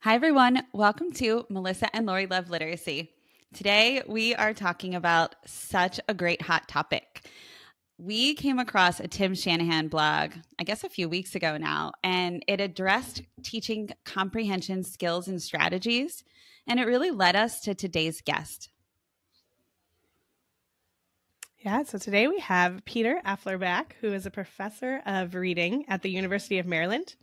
Hi, everyone. Welcome to Melissa and Lori Love Literacy. Today, we are talking about such a great hot topic. We came across a Tim Shanahan blog, I guess a few weeks ago now, and it addressed teaching comprehension skills and strategies. And it really led us to today's guest. Yeah, so today we have Peter Afflerbach, who is a professor of reading at the University of Maryland.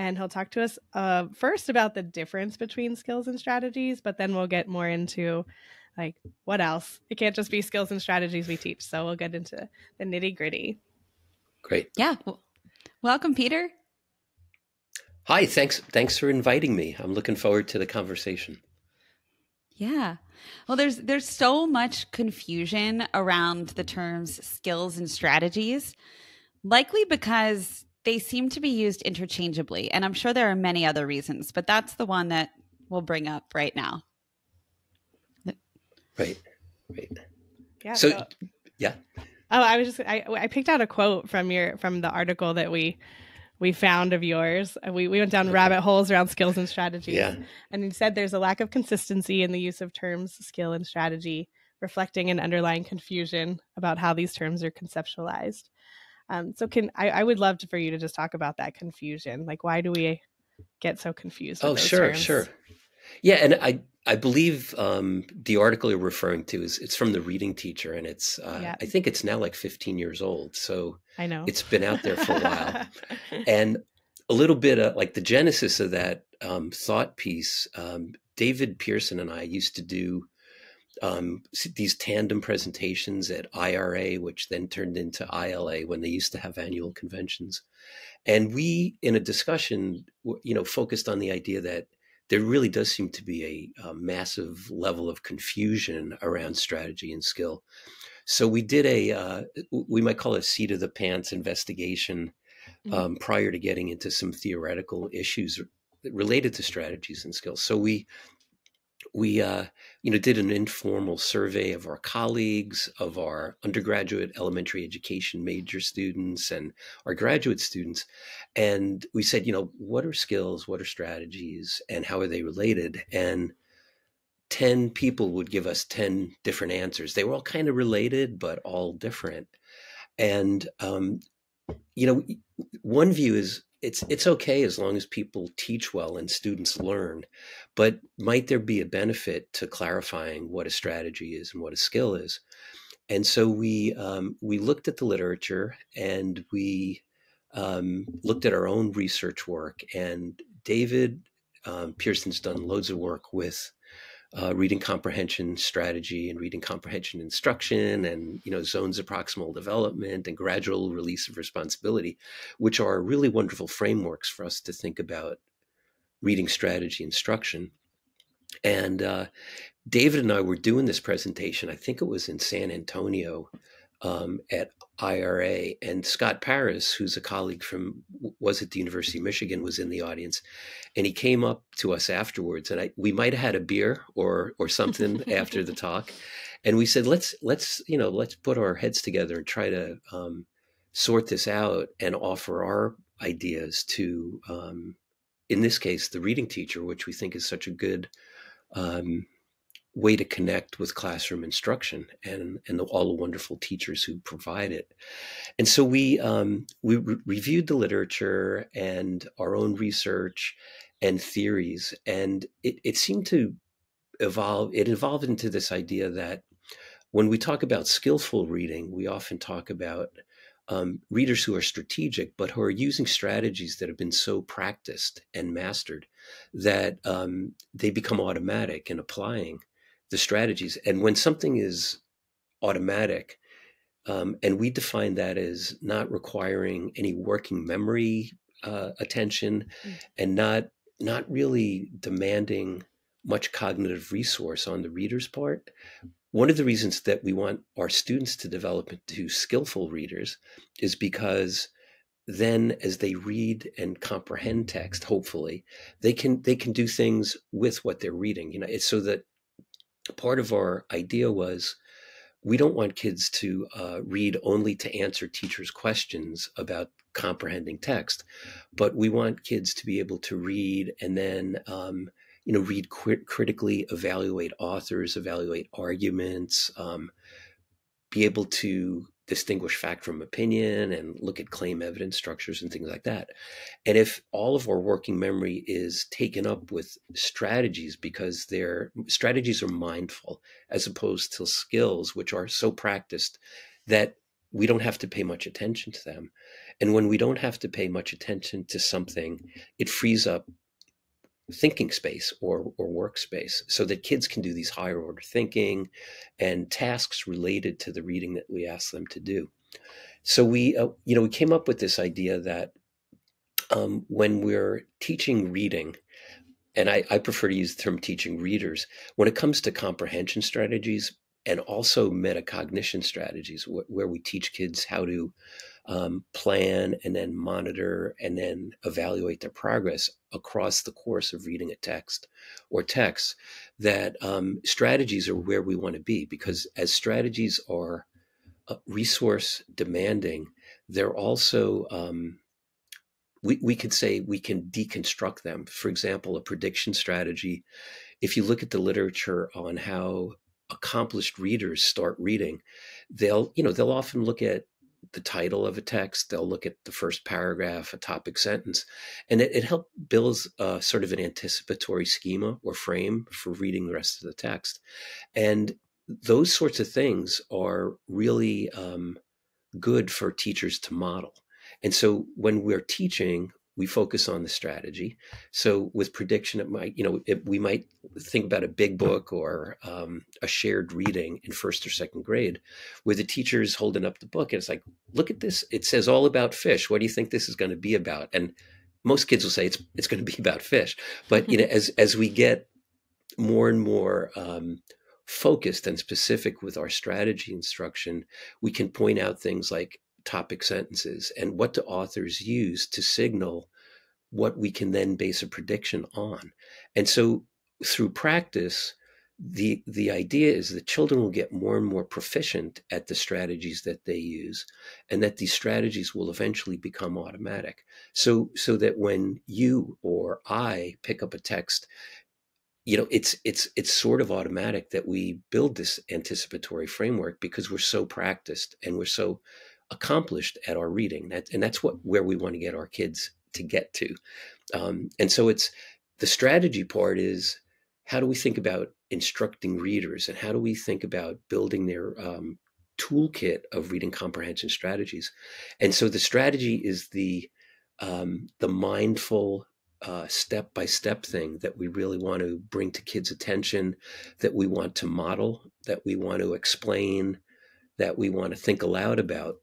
And he'll talk to us uh, first about the difference between skills and strategies, but then we'll get more into like what else. It can't just be skills and strategies we teach. So we'll get into the nitty gritty. Great. Yeah. welcome, Peter. Hi, thanks thanks for inviting me. I'm looking forward to the conversation. Yeah. Well, there's there's so much confusion around the terms skills and strategies, likely because they seem to be used interchangeably, and I'm sure there are many other reasons, but that's the one that we'll bring up right now. Right. Right. Yeah. So, so yeah. Oh, I was just I I picked out a quote from your from the article that we we found of yours. We, we went down okay. rabbit holes around skills and strategies. Yeah. And you said there's a lack of consistency in the use of terms skill and strategy, reflecting an underlying confusion about how these terms are conceptualized. Um, so can I, I would love to, for you to just talk about that confusion. Like why do we get so confused? Oh, sure, terms? sure. Yeah, and I I believe um, the article you're referring to is it's from the reading teacher, and it's uh, yeah. I think it's now like 15 years old. So I know it's been out there for a while, and a little bit of like the genesis of that um, thought piece. Um, David Pearson and I used to do um, these tandem presentations at IRA, which then turned into ILA when they used to have annual conventions, and we in a discussion, you know, focused on the idea that there really does seem to be a, a, massive level of confusion around strategy and skill. So we did a, uh, we might call it a seat of the pants investigation mm-hmm. um, prior to getting into some theoretical issues related to strategies and skills. So we we uh, you know did an informal survey of our colleagues of our undergraduate elementary education major students and our graduate students and we said you know what are skills what are strategies and how are they related? And 10 people would give us 10 different answers. They were all kind of related but all different. And um, you know one view is it's it's okay as long as people teach well and students learn but might there be a benefit to clarifying what a strategy is and what a skill is? And so we um, we looked at the literature and we um, looked at our own research work and david um, pearson's done loads of work with uh, reading comprehension strategy and reading comprehension instruction and you know zones of proximal development and gradual release of responsibility which are really wonderful frameworks for us to think about reading strategy instruction. And uh, david and i were doing this presentation i think it was in san antonio um, at IRA. And Scott Paris, who's a colleague from was at the University of Michigan, was in the audience, and he came up to us afterwards, and I, we might have had a beer or or something after the talk, and we said let's let's you know let's put our heads together and try to um, sort this out and offer our ideas to, um, in this case, the reading teacher, which we think is such a good um, way to connect with classroom instruction and and the, all the wonderful teachers who provide it. And so we um, we re- reviewed the literature and our own research and theories, and it, it seemed to evolve. It evolved into this idea that when we talk about skillful reading, we often talk about um, readers who are strategic, but who are using strategies that have been so practiced and mastered that um, they become automatic in applying the strategies. And when something is automatic, um, and we define that as not requiring any working memory uh, attention mm-hmm. and not not really demanding much cognitive resource on the reader's part. One of the reasons that we want our students to develop into skillful readers is because then as they read and comprehend text hopefully they can they can do things with what they're reading you know it's so that part of our idea was we don't want kids to uh, read only to answer teachers' questions about comprehending text, but we want kids to be able to read and then, um, you know, read critically, evaluate authors, evaluate arguments, um, be able to distinguish fact from opinion and look at claim evidence structures and things like that. And if all of our working memory is taken up with strategies because their strategies are mindful as opposed to skills which are so practiced that we don't have to pay much attention to them. And when we don't have to pay much attention to something, it frees up thinking space or, or workspace so that kids can do these higher order thinking and tasks related to the reading that we ask them to do. So we, uh, you know, we came up with this idea that um, when we're teaching reading, and I, I prefer to use the term teaching readers, when it comes to comprehension strategies and also metacognition strategies, wh- where we teach kids how to um, plan and then monitor and then evaluate their progress across the course of reading a text or texts that um, strategies are where we want to be because as strategies are uh, resource demanding they're also um, we, we could say we can deconstruct them. For example a prediction strategy if you look at the literature on how accomplished readers start reading they'll you know they'll often look at the title of a text. They'll look at the first paragraph, a topic sentence, and it, it helps builds sort of an anticipatory schema or frame for reading the rest of the text. And those sorts of things are really um, good for teachers to model. And so when we're teaching, we focus on the strategy. So with prediction, it might, you know, it, we might think about a big book or um, a shared reading in first or second grade, where the teacher is holding up the book and it's like, look at this. It says all about fish. What do you think this is going to be about? And most kids will say it's it's going to be about fish. But you know, as as we get more and more um, focused and specific with our strategy instruction, we can point out things like topic sentences and what do authors use to signal what we can then base a prediction on. And so through practice, the the idea is that children will get more and more proficient at the strategies that they use and that these strategies will eventually become automatic so so that when you or i pick up a text you know it's it's it's sort of automatic that we build this anticipatory framework because we're so practiced and we're so accomplished at our reading. That, and that's what where we want to get our kids to get to. Um, and so it's the strategy part is how do we think about instructing readers and how do we think about building their um, toolkit of reading comprehension strategies. And so the strategy is the um, the mindful step by step thing that we really want to bring to kids' attention, that we want to model, that we want to explain, that we want to think aloud about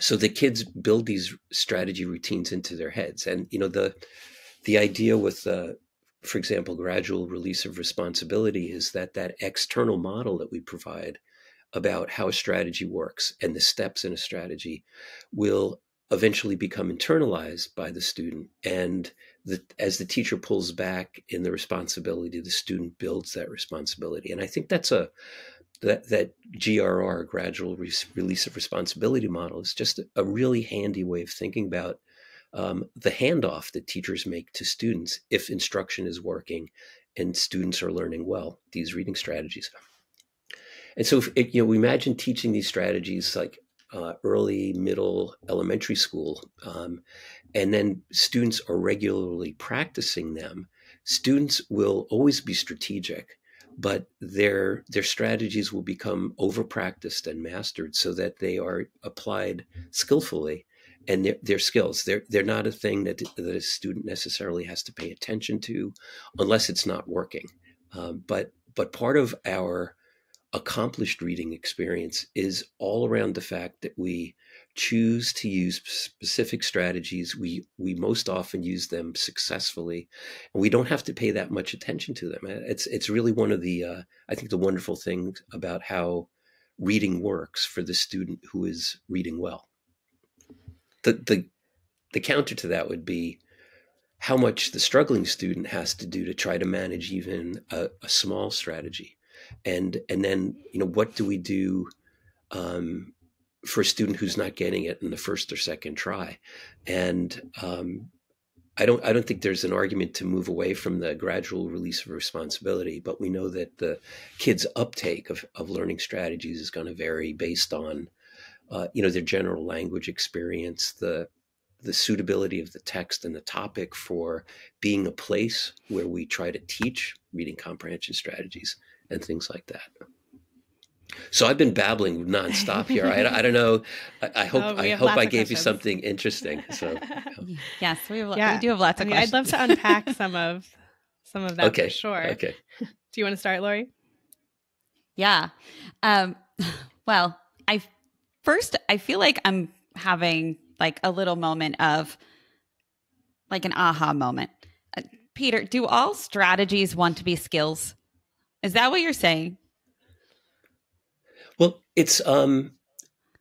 so the kids build these strategy routines into their heads. And you know the the idea with uh, for example gradual release of responsibility is that that external model that we provide about how a strategy works and the steps in a strategy will eventually become internalized by the student. And the, as the teacher pulls back in the responsibility the student builds that responsibility. And i think that's a that that GRR gradual re- release of responsibility model is just a, really handy way of thinking about um, the handoff that teachers make to students if instruction is working and students are learning well these reading strategies. And so, it, you know, we imagine teaching these strategies like uh, early, middle, elementary school, um, and then students are regularly practicing them. Students will always be strategic but their their strategies will become over practiced and mastered so that they are applied skillfully and their, their skills. They're they're not a thing that that a student necessarily has to pay attention to unless it's not working. Um, but but part of our accomplished reading experience is all around the fact that we choose to use specific strategies. We we most often use them successfully, and we don't have to pay that much attention to them. It's it's really one of the uh, I think the wonderful things about how reading works for the student who is reading well. The the the counter to that would be how much the struggling student has to do to try to manage even a, a small strategy, and and then you know what do we do um, for a student who's not getting it in the first or second try. And um, I don't I don't think there's an argument to move away from the gradual release of responsibility, but we know that the kids' uptake of, of learning strategies is going to vary based on uh, you know their general language experience, the the suitability of the text and the topic for being a place where we try to teach reading comprehension strategies and things like that. So I've been babbling nonstop here. I, I don't know. I, I hope oh, I hope I gave questions. you something interesting. So yes, we, have, yeah. we do have lots of I mean, questions. I'd love to unpack some of some of that okay. for sure. Okay. Do you want to start, Lori? Yeah. Um, well, I first I feel like I'm having like a little moment of like an aha moment. Uh, Peter, do all strategies want to be skills? Is that what you're saying? It's um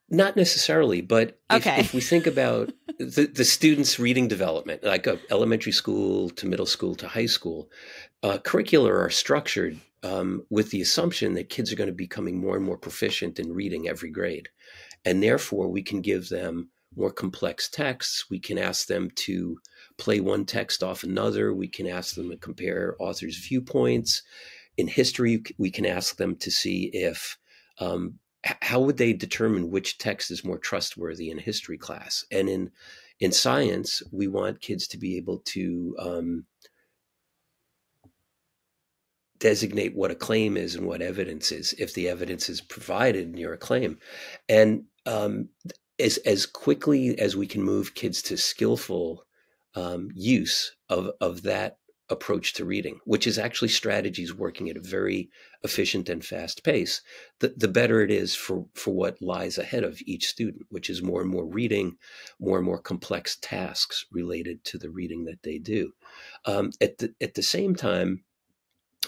not necessarily, but if, okay. if we think about the, the students' reading development, like a elementary school to middle school to high school, uh, curricula are structured um, with the assumption that kids are going to be becoming more and more proficient in reading every grade. And therefore, we can give them more complex texts. We can ask them to play one text off another. We can ask them to compare authors' viewpoints. In history, we can ask them to see if um, how would they determine which text is more trustworthy in history class? And in in science, we want kids to be able to um, designate what a claim is and what evidence is if the evidence is provided near a claim. And um, as as quickly as we can move kids to skillful um, use of of that approach to reading, which is actually strategies working at a very efficient and fast pace, the, the better it is for, for what lies ahead of each student, which is more and more reading, more and more complex tasks related to the reading that they do. Um, at, the, at the same time,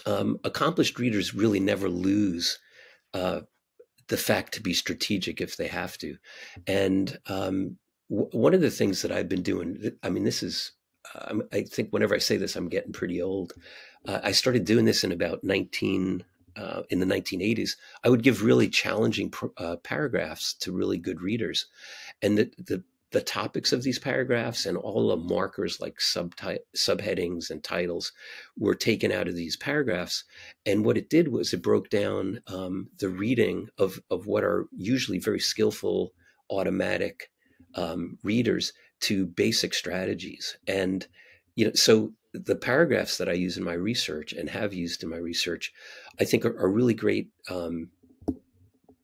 um, accomplished readers really never lose uh, the fact to be strategic if they have to. And um, one of the things that I've been doing, I mean, this is um, I think whenever I say this, I'm getting pretty old. Uh, I started doing this in about 19 uh, in the 1980s. I would give really challenging uh, paragraphs to really good readers, and the, the the topics of these paragraphs and all the markers like subheadings and titles were taken out of these paragraphs. And what it did was it broke down um, the reading of of what are usually very skillful automatic um, readers to basic strategies. And, you know, so the paragraphs that I use in my research and have used in my research, I think are, are really great um,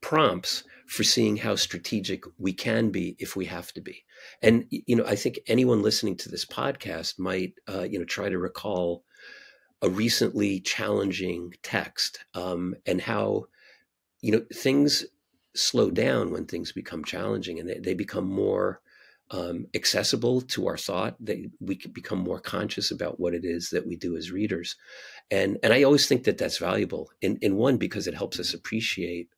prompts for seeing how strategic we can be if we have to be. And, you know, I think anyone listening to this podcast might, uh, you know, try to recall a recently challenging text um, and how, you know, things slow down when things become challenging and they, they become more um, accessible to our thought that we can become more conscious about what it is that we do as readers and and i always think that that's valuable in in one because it helps us appreciate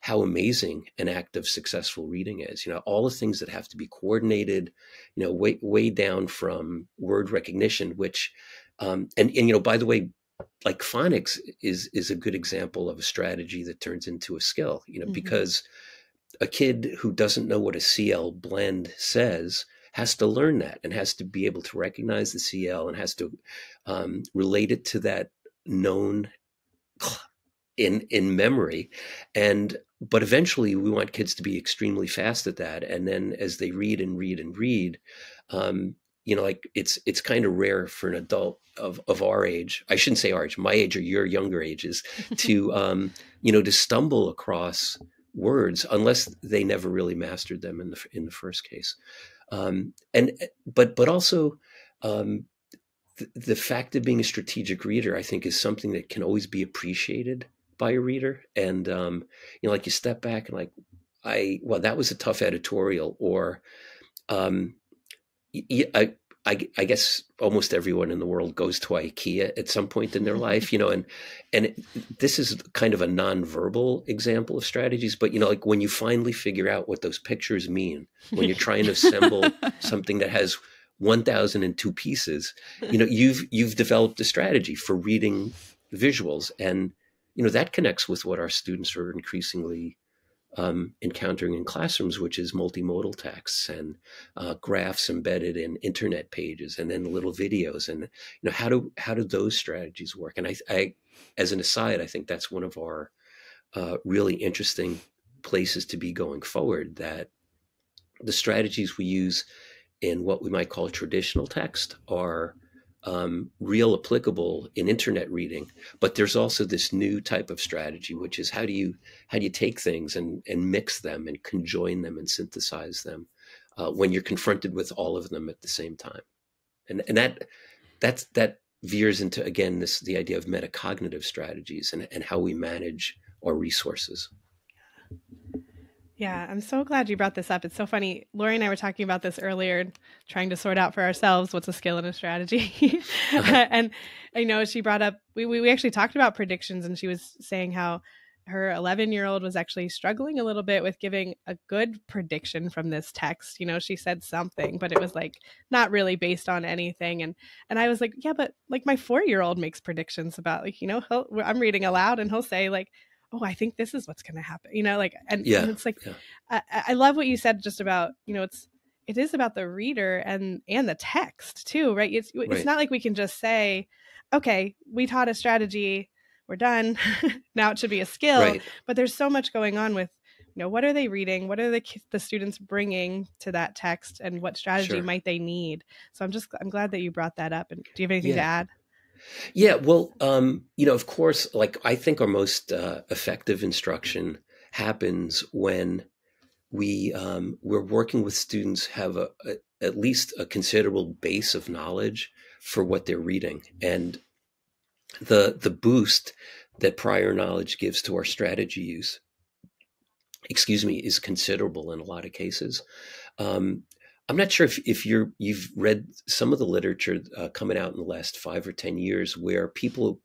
how amazing an act of successful reading is you know all the things that have to be coordinated you know way way down from word recognition which um, and and you know by the way like phonics is is a good example of a strategy that turns into a skill you know mm-hmm. because a kid who doesn't know what a CL blend says has to learn that and has to be able to recognize the CL and has to um, relate it to that known in in memory. And but eventually we want kids to be extremely fast at that. And then as they read and read and read um, you know like it's it's kind of rare for an adult of of our age i shouldn't say our age my age or your younger ages to um you know to stumble across words unless they never really mastered them in the in the first case. Um, and but but also um, the, the fact of being a strategic reader, I think, is something that can always be appreciated by a reader. And um, you know, like you step back and like, I well, that was a tough editorial, or um, I, I, I, guess almost everyone in the world goes to IKEA at some point in their life, you know, and and it, this is kind of a nonverbal example of strategies. But you know, like when you finally figure out what those pictures mean, when you're trying to assemble something that has 1,002 pieces, you know, you've you've developed a strategy for reading visuals, and you know that connects with what our students are increasingly um, encountering in classrooms, which is multimodal texts and uh, graphs embedded in internet pages, and then little videos. And you know, how do how do those strategies work? And I, I as an aside, I think that's one of our uh, really interesting places to be going forward. That the strategies we use in what we might call traditional text are um, real applicable in internet reading but there's also this new type of strategy which is how do you how do you take things and and mix them and conjoin them and synthesize them uh, when you're confronted with all of them at the same time? And and that that's that veers into again this the idea of metacognitive strategies and, and how we manage our resources yeah, I'm so glad you brought this up. It's so funny. Lori and I were talking about this earlier, trying to sort out for ourselves what's a skill and a strategy. and I know she brought up, we, we actually talked about predictions, and she was saying how her 11 year old was actually struggling a little bit with giving a good prediction from this text. You know, she said something, but it was like not really based on anything. And and I was like, yeah, but like my four year old makes predictions about like you know I'm reading aloud and he'll say like oh i think this is what's going to happen you know like and, yeah, and it's like yeah. I, I love what you said just about you know it's it is about the reader and and the text too right it's right. it's not like we can just say okay we taught a strategy we're done now it should be a skill right. but there's so much going on with you know what are they reading what are the the students bringing to that text and what strategy sure. might they need so i'm just i'm glad that you brought that up and do you have anything yeah. to add yeah, well, um, you know, of course, like I think our most uh, effective instruction happens when we um, we're working with students have a, a, at least a considerable base of knowledge for what they're reading, and the the boost that prior knowledge gives to our strategy use, excuse me, is considerable in a lot of cases. Um, I'm not sure if, if you're you've read some of the literature uh, coming out in the last five or ten years where people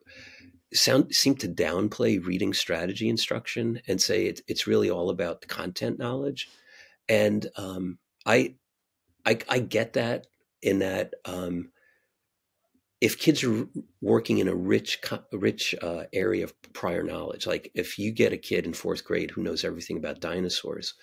sound seem to downplay reading strategy instruction and say it, it's really all about content knowledge, and um, I, I, I get that in that um, if kids are working in a rich rich uh, area of prior knowledge like if you get a kid in fourth grade who knows everything about dinosaurs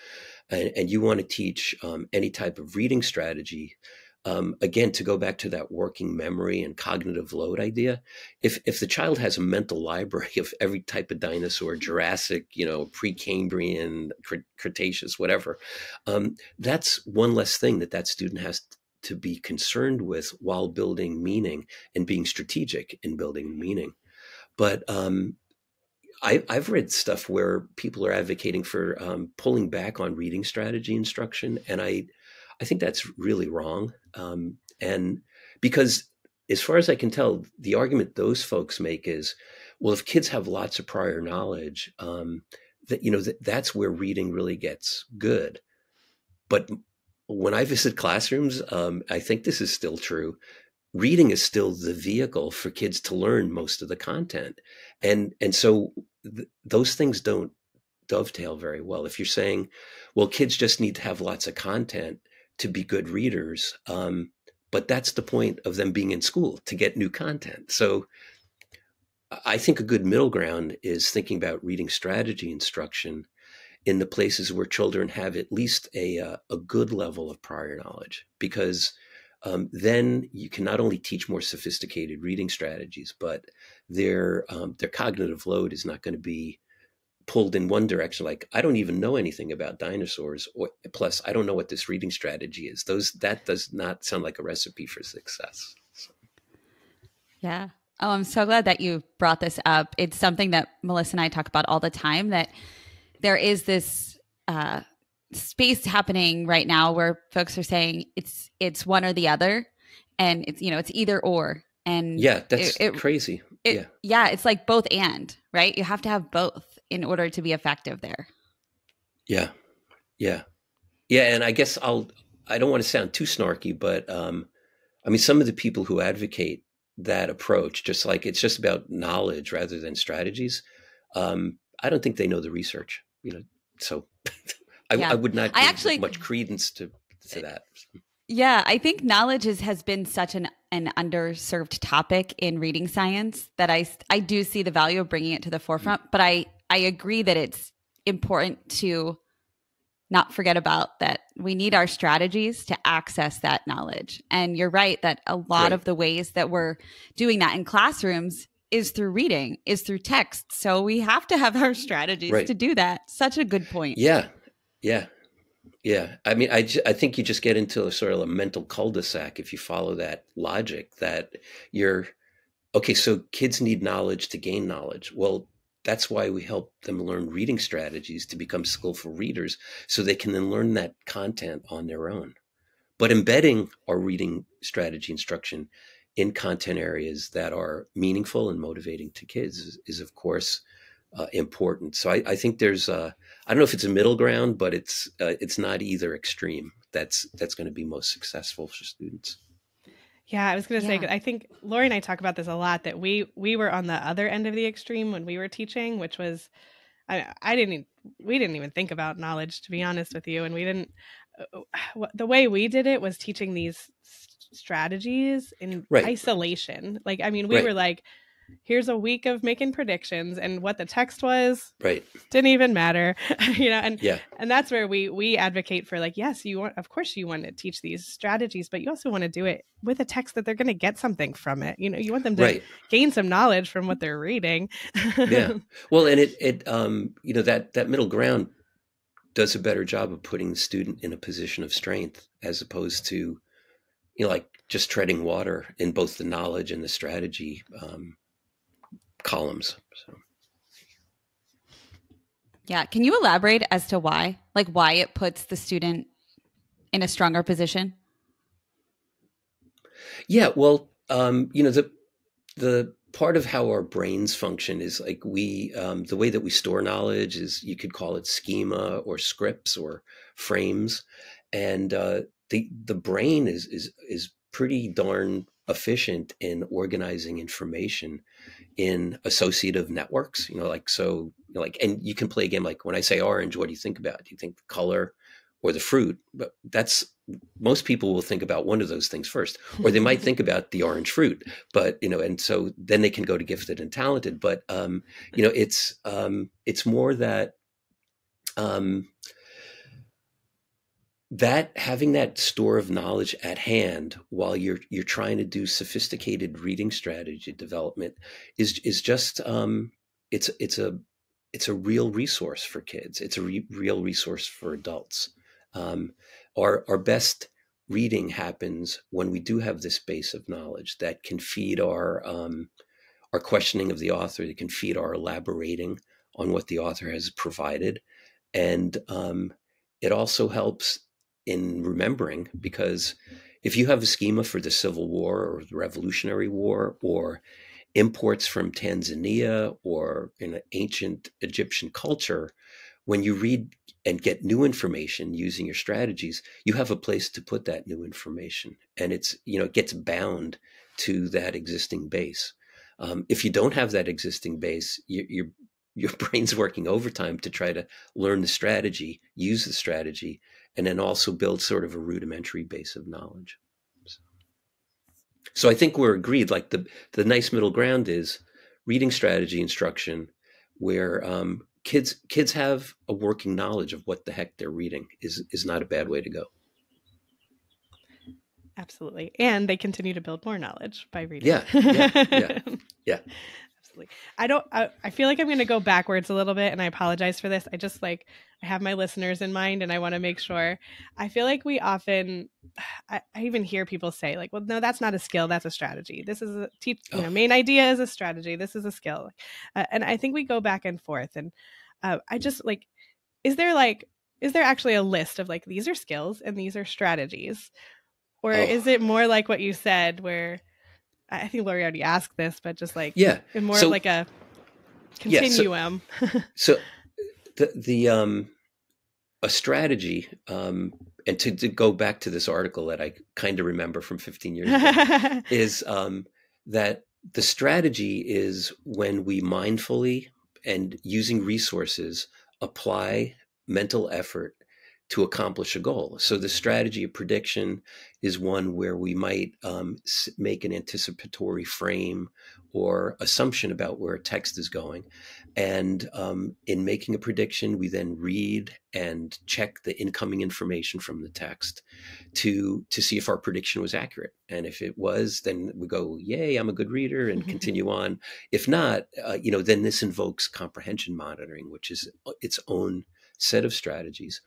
and, and you want to teach um, any type of reading strategy um, again to go back to that working memory and cognitive load idea if if the child has a mental library of every type of dinosaur jurassic you know precambrian cretaceous whatever um, that's one less thing that that student has to be concerned with while building meaning and being strategic in building meaning. But um, I, have read stuff where people are advocating for um, pulling back on reading strategy instruction, and I, I think that's really wrong. Um, and because, as far as I can tell, the argument those folks make is, well, if kids have lots of prior knowledge, um, that you know that that's where reading really gets good. But when I visit classrooms, um, I think this is still true. Reading is still the vehicle for kids to learn most of the content, and and so th- those things don't dovetail very well. If you're saying, well, kids just need to have lots of content to be good readers, um, but that's the point of them being in school to get new content. So I think a good middle ground is thinking about reading strategy instruction in the places where children have at least a, uh, a good level of prior knowledge because um, then you can not only teach more sophisticated reading strategies, but their um, their cognitive load is not going to be pulled in one direction. Like I don't even know anything about dinosaurs, or plus I don't know what this reading strategy is. Those that does not sound like a recipe for success. So. Yeah. Oh, I'm so glad that you brought this up. It's something that Melissa and I talk about all the time. That there is this uh, space happening right now where folks are saying it's it's one or the other, and it's you know it's either or. And yeah, that's it, it, crazy. It, yeah, yeah, it's like both and right. You have to have both in order to be effective there. Yeah, yeah, yeah. And I guess I'll. I don't want to sound too snarky, but um, I mean, some of the people who advocate that approach, just like it's just about knowledge rather than strategies, um, I don't think they know the research you know, so I, yeah. I, would not I actually much credence to to eh, that. Yeah, I think knowledge is, has been such an an underserved topic in reading science that I I do see the value of bringing it to the mm-hmm. forefront. But I I agree that it's important to not forget about that we need our strategies to access that knowledge. And you're right that a lot right. of the ways that we're doing that in classrooms is through reading, is through text. So we have to have our strategies right. to do that. Such a good point. Yeah. Yeah. Yeah. I mean, I, I think you just get into a sort of a mental cul-de-sac if you follow that logic that you're, okay, so kids need knowledge to gain knowledge. Well, that's why we help them learn reading strategies to become skillful readers so they can then learn that content on their own. But embedding our reading strategy instruction in content areas that are meaningful and motivating to kids is, is of course, uh, important. So I, I think there's a, I don't know if it's a middle ground, but it's uh, it's not either extreme. That's that's going to be most successful for students. Yeah, I was going to yeah. say I think Lori and I talk about this a lot that we we were on the other end of the extreme when we were teaching, which was I, I didn't we didn't even think about knowledge to be honest with you, and we didn't. Uh, the way we did it was teaching these strategies in right. isolation. Like, I mean, we right. were like, here's a week of making predictions and what the text was right didn't even matter you know and yeah and that's where we we advocate for like yes you want of course you want to teach these strategies but you also want to do it with a text that they're going to get something from it you know you want them to right. gain some knowledge from what they're reading yeah well and it it um you know that that middle ground does a better job of putting the student in a position of strength as opposed to you know like just treading water in both the knowledge and the strategy um, columns. So. Yeah. Can you elaborate as to why? Like why it puts the student in a stronger position? Yeah, well, um, you know, the the part of how our brains function is like we um, the way that we store knowledge is you could call it schema or scripts or frames, and uh, the the brain is is is pretty darn efficient in organizing information in associative networks you know like so you know, like and you can play a game like when i say orange what do you think about? Do you think the color or the fruit? But that's most people will think about one of those things first or they might think about the orange fruit but you know and so then they can go to gifted and talented but um you know it's um it's more that um that having that store of knowledge at hand while you're you're trying to do sophisticated reading strategy development is is just um, it's it's a it's a real resource for kids. It's a re- real resource for adults. Um, our our best reading happens when we do have this base of knowledge that can feed our um, our questioning of the author. That can feed our elaborating on what the author has provided, and um, it also helps in remembering because if you have a schema for the Civil War or the Revolutionary War or imports from Tanzania or in ancient Egyptian culture, when you read and get new information using your strategies, you have a place to put that new information, and it's you know it gets bound to that existing base. Um, if you don't have that existing base, you, your your brain's working overtime to try to learn the strategy, use the strategy, and then also build sort of a rudimentary base of knowledge. So, so I think we're agreed. Like the the nice middle ground is reading strategy instruction, where um, kids kids have a working knowledge of what the heck they're reading is is not a bad way to go. Absolutely, and they continue to build more knowledge by reading. Yeah, yeah, yeah. yeah absolutely. I don't. I, I feel like I'm going to go backwards a little bit, and I apologize for this. I just like I have my listeners in mind, and I want to make sure. I feel like we often, I, I, even hear people say like, "Well, no, that's not a skill. That's a strategy. This is a teach. You know, main idea is a strategy. This is a skill." Uh, and I think we go back and forth, and uh, I just like, is there like, is there actually a list of like these are skills and these are strategies, or oh. is it more like what you said where I think Lori already asked this, but just like yeah, more so, like a continuum. Yeah, so, so, the the um a strategy um and to, to go back to this article that I kind of remember from 15 years ago is um that the strategy is when we mindfully and using resources apply mental effort to accomplish a goal. So the strategy of prediction is one where we might um, make an anticipatory frame or assumption about where a text is going. And um, in making a prediction, we then read and check the incoming information from the text to to see if our prediction was accurate. And if it was, then we go, "Yay, I'm a good reader," and continue on. If not, uh, you know, then this invokes comprehension monitoring, which is uh, its own set of strategies.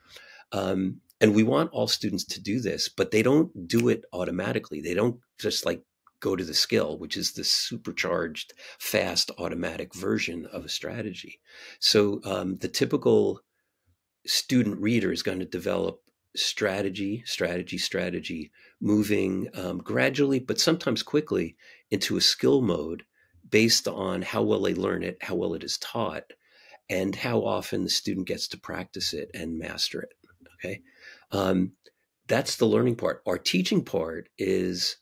Um, and we want all students to do this, but they don't do it automatically. They don't just like go to the skill, which is the supercharged, fast, automatic version of a strategy. So um, the typical student reader is going to develop strategy, strategy, strategy, moving um, gradually, but sometimes quickly into a skill mode based on how well they learn it, how well it is taught, and how often the student gets to practice it and master it. Okay. Um, that's the learning part. Our teaching part is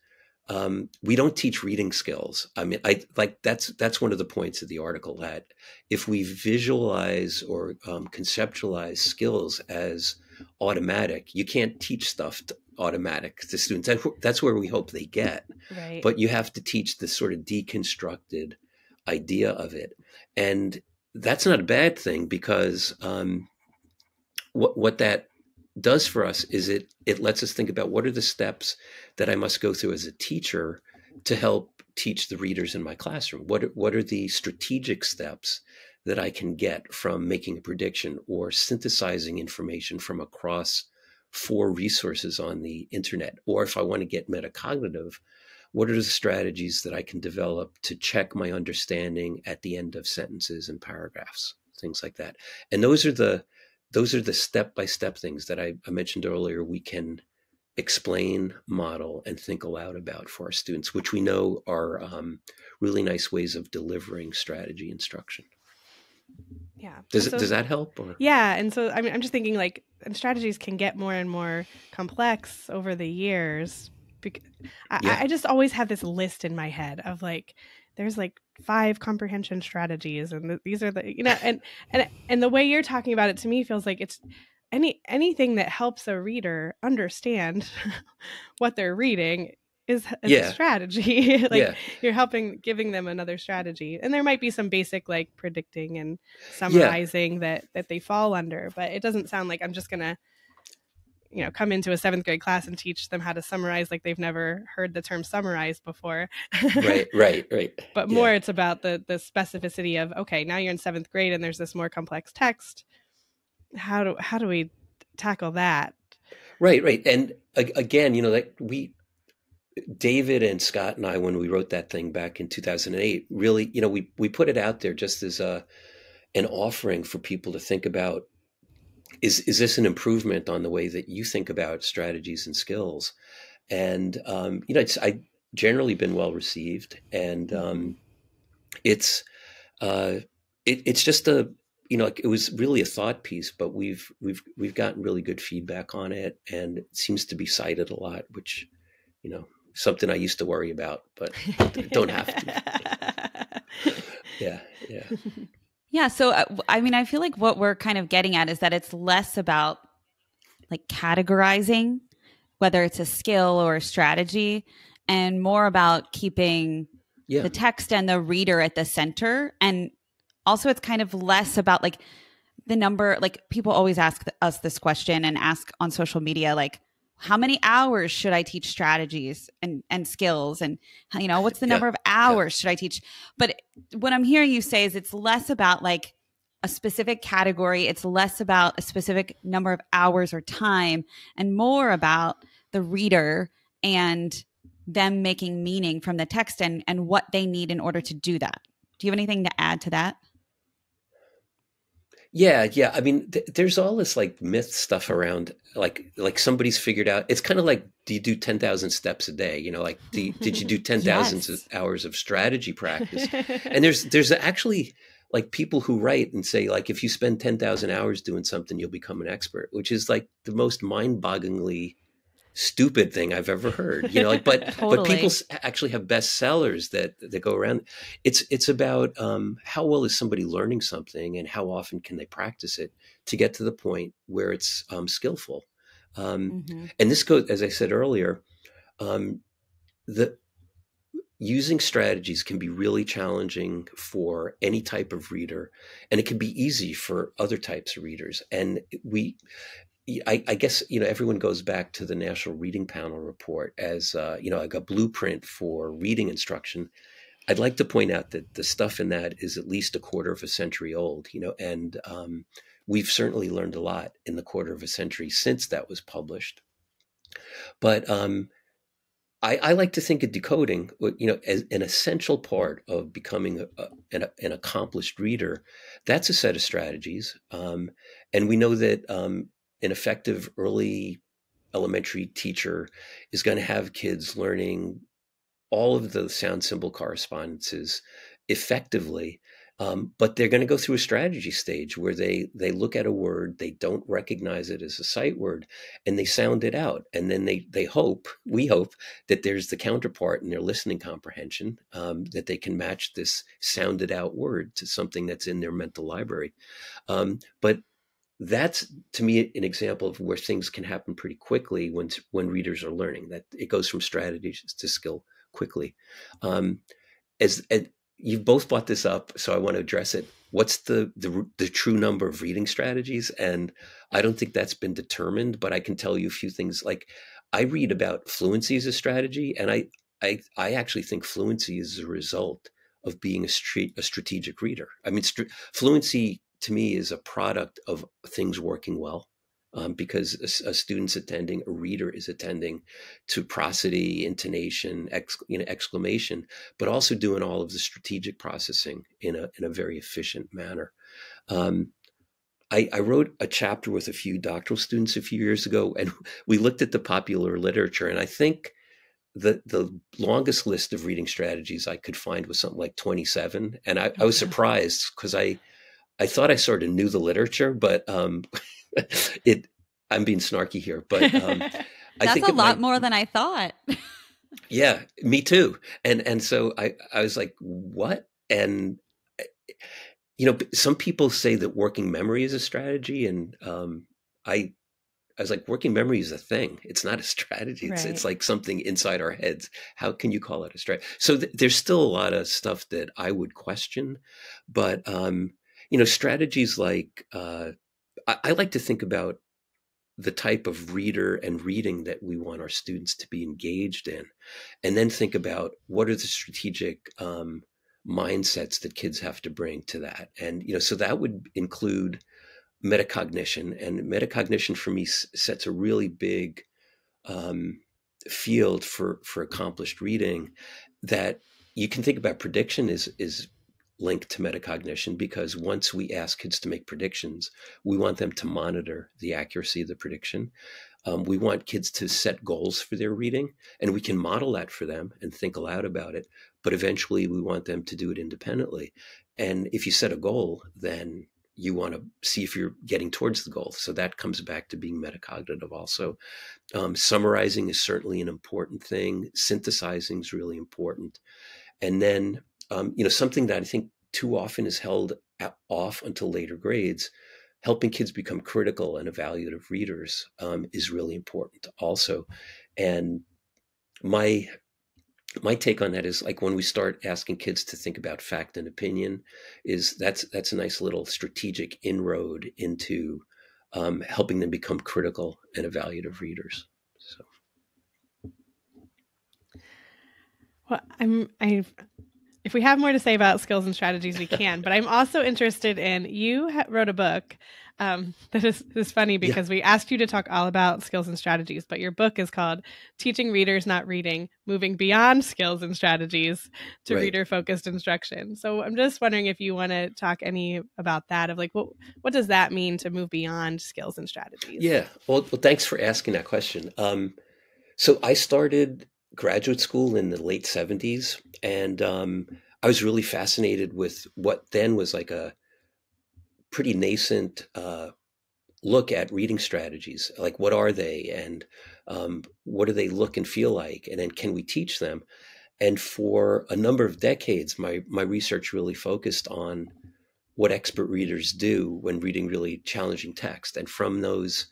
um, we don't teach reading skills. I mean, I like that's that's one of the points of the article that if we visualize or um, conceptualize skills as automatic, you can't teach stuff to automatic to students. That's where we hope they get. Right. But you have to teach the sort of deconstructed idea of it, and that's not a bad thing because um, what what that does for us is it it lets us think about what are the steps that I must go through as a teacher to help teach the readers in my classroom. What what are the strategic steps that I can get from making a prediction or synthesizing information from across four resources on the internet? Or if I want to get metacognitive, what are the strategies that I can develop to check my understanding at the end of sentences and paragraphs, things like that. And those are the those are the step by step things that I, I, mentioned earlier we can explain, model, and think aloud about for our students, which we know are um, really nice ways of delivering strategy instruction. Yeah. Does so, does that help? Or? Yeah, and so I mean, I'm just thinking like, and strategies can get more and more complex over the years. I, yeah. I just always have this list in my head of like, there's like five comprehension strategies and these are the you know and and and the way you're talking about it to me feels like it's any anything that helps a reader understand what they're reading is, is yeah. a strategy like yeah. you're helping giving them another strategy and there might be some basic like predicting and summarizing yeah. that that they fall under but it doesn't sound like i'm just gonna you know come into a seventh grade class and teach them how to summarize like they've never heard the term summarize before. Right right right. But more yeah. it's about the the specificity of okay now you're in seventh grade and there's this more complex text. How do how do we tackle that? Right right. And again you know like we david and scott and i when we wrote that thing back in 2008 really you know we we put it out there just as a an offering for people to think about is is this an improvement on the way that you think about strategies and skills? And um, you know, it's I generally been well received, and mm-hmm. um, it's uh, it, it's just a you know, it was really a thought piece, but we've we've we've gotten really good feedback on it, and it seems to be cited a lot, which you know, something I used to worry about, but don't have to. yeah, yeah. Yeah. So, uh, I mean, I feel like what we're kind of getting at is that it's less about like categorizing, whether it's a skill or a strategy, and more about keeping yeah. the text and the reader at the center. And also, it's kind of less about like the number, like people always ask us this question and ask on social media, like, how many hours should I teach strategies and, and skills? And, you know, what's the number yeah, of hours yeah. should I teach? But what I'm hearing you say is it's less about like a specific category, it's less about a specific number of hours or time, and more about the reader and them making meaning from the text and, and what they need in order to do that. Do you have anything to add to that? Yeah, yeah. I mean, th- there's all this like myth stuff around, like like somebody's figured out. It's kind of like, do you do ten thousand steps a day? You know, like you, did you do ten thousand yes. hours of strategy practice? and there's there's actually like people who write and say like if you spend ten thousand hours doing something, you'll become an expert, which is like the most mind-bogglingly stupid thing I've ever heard. You know, like but totally. but people actually have bestsellers that that go around. It's it's about um, how well is somebody learning something and how often can they practice it to get to the point where it's um, skillful. Um, mm-hmm. And this goes, as I said earlier, um, the using strategies can be really challenging for any type of reader, and it can be easy for other types of readers. And we I, I, guess you know everyone goes back to the National Reading Panel report as uh, you know like a blueprint for reading instruction. I'd like to point out that the stuff in that is at least a quarter of a century old, you know, and um, we've certainly learned a lot in the quarter of a century since that was published. But um, I, I, like to think of decoding, you know, as an essential part of becoming a, an, an, accomplished reader. That's a set of strategies, um, and we know that um, an effective early elementary teacher is going to have kids learning all of the sound symbol correspondences effectively um, but they're going to go through a strategy stage where they they look at a word they don't recognize it as a sight word and they sound it out. And then they they hope we hope that there's the counterpart in their listening comprehension um, that they can match this sounded out word to something that's in their mental library. Um, but that's to me an example of where things can happen pretty quickly when when readers are learning that it goes from strategies to skill quickly. Um, as, as you've both brought this up so i want to address it. What's the, the the true number of reading strategies? And i don't think that's been determined but i can tell you a few things like i read about fluency as a strategy and i i, I actually think fluency is a result of being a, street, a strategic reader. I mean st- fluency to me is a product of things working well. Um, because a, a, student's attending, a reader is attending to prosody, intonation, ex, you know, exclamation, but also doing all of the strategic processing in a in a very efficient manner. Um, I, I, wrote a chapter with a few doctoral students a few years ago, and we looked at the popular literature, and I think the the longest list of reading strategies I could find was something like 27, and I, I was surprised because I I thought I sort of knew the literature, but um, it. I'm being snarky here, but um, I think a lot might, more than I thought. yeah, me too. And and so I I was like, what? And eh, you know, some people say that working memory is a strategy, and um, I I was like, working memory is a thing. It's not a strategy. It's right. it's like something inside our heads. How can you call it a strategy? So th- there's still a lot of stuff that I would question, but um, you know, strategies like uh, I, I like to think about the type of reader and reading that we want our students to be engaged in, and then think about what are the strategic um, mindsets that kids have to bring to that. And you know, so that would include metacognition, and metacognition for me sets a really big um, field for for accomplished reading that you can think about prediction is is linked to metacognition because once we ask kids to make predictions, we want them to monitor the accuracy of the prediction. Um, we want kids to set goals for their reading, and we can model that for them and think aloud about it. But eventually, we want them to do it independently. And if you set a goal, then you want to see if you're getting towards the goal. So that comes back to being metacognitive also. Um, summarizing is certainly an important thing. Synthesizing is really important. And then um, you know, something that I think too often is held off until later grades, helping kids become critical and evaluative readers um, is really important also. And my my take on that is like when we start asking kids to think about fact and opinion, is that's that's a nice little strategic inroad into um, helping them become critical and evaluative readers. So. Well, I'm I if we have more to say about skills and strategies, we can. but I'm also interested in you wrote a book um, that is, is funny because yeah. we asked you to talk all about skills and strategies, but your book is called Teaching Readers Not Reading Moving Beyond Skills and Strategies to right. Reader Focused Instruction. So I'm just wondering if you want to talk any about that of like, what, what does that mean to move beyond skills and strategies? Yeah. Well, well thanks for asking that question. Um, so I started graduate school in the late 70s and um, i was really fascinated with what then was like a pretty nascent uh, look at reading strategies, like what are they, and um, what do they look and feel like, and then can we teach them? And for a number of decades, my my research really focused on what expert readers do when reading really challenging text, and from those,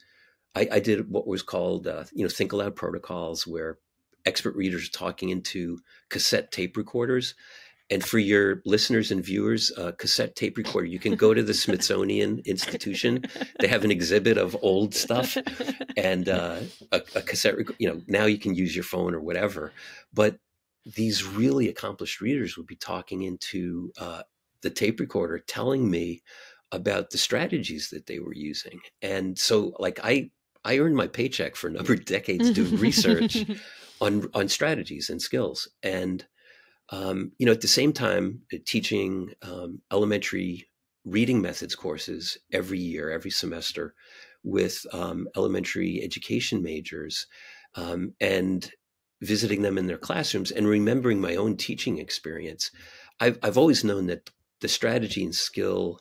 I, I did what was called uh, you know think aloud protocols, where expert readers talking into cassette tape recorders and for your listeners and viewers, cassette tape recorder, you can go to the Smithsonian Institution. They have an exhibit of old stuff and uh, a, a, cassette. Rec- you know, now you can use your phone or whatever. But these really accomplished readers would be talking into uh, the tape recorder, telling me about the strategies that they were using. And so, like, I I earned my paycheck for a number of decades doing research on on strategies and skills and um, you know, at the same time, uh, teaching um, elementary reading methods courses every year, every semester, with um, elementary education majors, um, and visiting them in their classrooms and remembering my own teaching experience. I've I've always known that the strategy and skill